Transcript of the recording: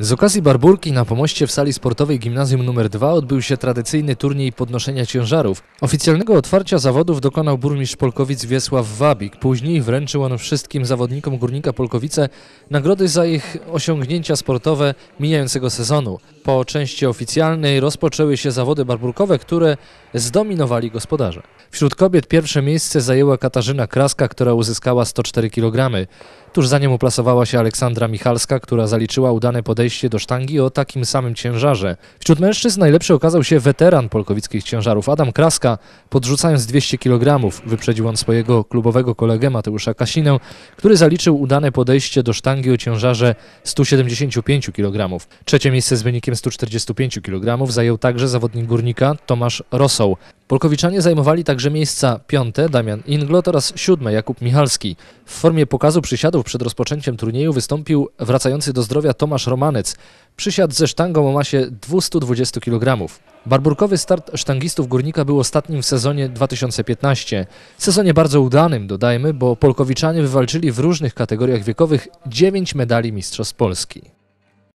Z okazji Barburki na pomoście w sali sportowej Gimnazjum nr 2 odbył się tradycyjny turniej podnoszenia ciężarów. Oficjalnego otwarcia zawodów dokonał burmistrz Polkowic Wiesław Wabik. Później wręczył on wszystkim zawodnikom Górnika Polkowice nagrody za ich osiągnięcia sportowe mijającego sezonu. Po części oficjalnej rozpoczęły się zawody barburkowe, które zdominowali gospodarze. Wśród kobiet pierwsze miejsce zajęła Katarzyna Kraska, która uzyskała 104 kg. Tuż za nią uplasowała się Aleksandra Michalska, która zaliczyła udane podejście do sztangi o takim samym ciężarze. Wśród mężczyzn najlepszy okazał się weteran polkowickich ciężarów Adam Kraska, podrzucając 200 kg. Wyprzedził on swojego klubowego kolegę Mateusza Kasinę, który zaliczył udane podejście do sztangi o ciężarze 175 kg. Trzecie miejsce z wynikiem 145 kg zajął także zawodnik górnika Tomasz Rosoł. Polkowiczanie zajmowali także miejsca piąte Damian Inglot oraz siódme Jakub Michalski. W formie pokazu przysiadów przed rozpoczęciem turnieju wystąpił wracający do zdrowia Tomasz Romanec. Przysiad ze sztangą o masie 220 kg. Barburkowy start sztangistów Górnika był ostatnim w sezonie 2015. Sezonie bardzo udanym, dodajmy, bo Polkowiczanie wywalczyli w różnych kategoriach wiekowych 9 medali Mistrzostw Polski.